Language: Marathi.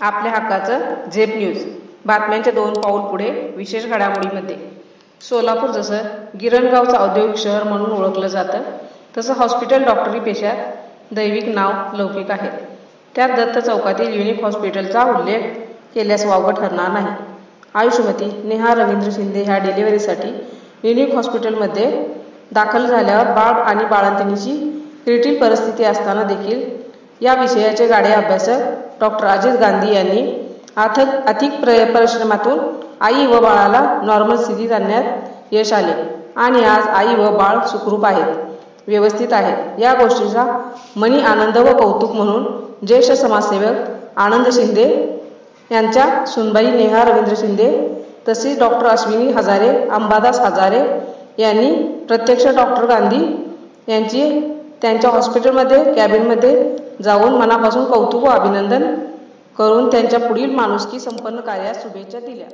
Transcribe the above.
आपल्या हक्काचं झेप न्यूज. बातम्यांच्या दोन पाऊल पुढे विशेष घडामोडीमध्ये. सोलापूर जसं गिरणगावचं औद्योगिक शहर म्हणून ओळखलं जातं तसं हॉस्पिटल डॉक्टरी पेशात दैविक नाव लौकिक आहे. त्यात दत्त चौकातील युनिक हॉस्पिटलचा उल्लेख केल्यास वावगं ठरणार नाही. आयुष्यमती नेहा रवींद्र शिंदे ह्या डिलिव्हरीसाठी युनिक हॉस्पिटलमध्ये दाखल झाल्यावर बाळ आणि बाळंतिणीची क्रिटिल परिस्थिती असताना देखील या विषयाचे गाडे अभ्यासक डॉक्टर राजेश गांधी यांनी अथक अधिक प्र परिश्रमातून आई व बाळाला नॉर्मल स्थितीत आणण्यात यश आले. आणि आज आई व बाळ सुखरूप आहेत व्यवस्थित आहेत. या गोष्टीचा मनी आनंद व कौतुक म्हणून ज्येष्ठ समाजसेवक आनंद शिंदे यांच्या सुनबाई नेहा रवींद्र शिंदे तसेच डॉक्टर अश्विनी हजारे अंबादास हजारे यांनी प्रत्यक्ष डॉक्टर गांधी यांची त्यांच्या हॉस्पिटलमध्ये कॅबिनमध्ये जाऊन मनापासून कौतुक व अभिनंदन करून त्यांच्या पुढील माणुसकी संपन्न कार्यास शुभेच्छा दिल्या.